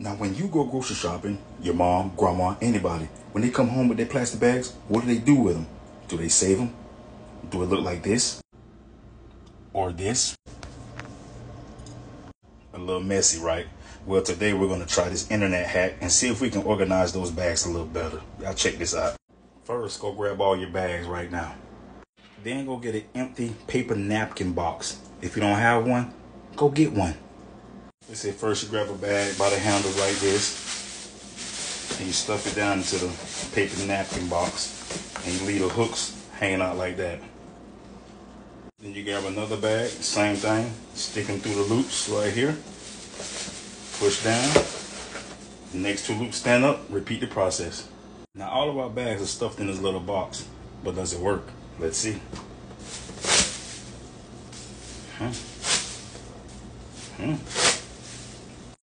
Now, when you go grocery shopping, your mom, grandma, anybody, when they come home with their plastic bags, what do they do with them? Do they save them? Do it look like this? Or this? A little messy, right? Well, today we're going to try this internet hack and see if we can organize those bags a little better. Y'all check this out. First, go grab all your bags right now. Then go get an empty paper napkin box. If you don't have one, go get one. Let's say first you grab a bag by the handle like this, and you stuff it down into the paper napkin box, and you leave the hooks hanging out like that. Then you grab another bag, same thing, sticking through the loops right here. Push down. The next two loops stand up, repeat the process. Now all of our bags are stuffed in this little box, but does it work? Let's see. Hmm. Hmm.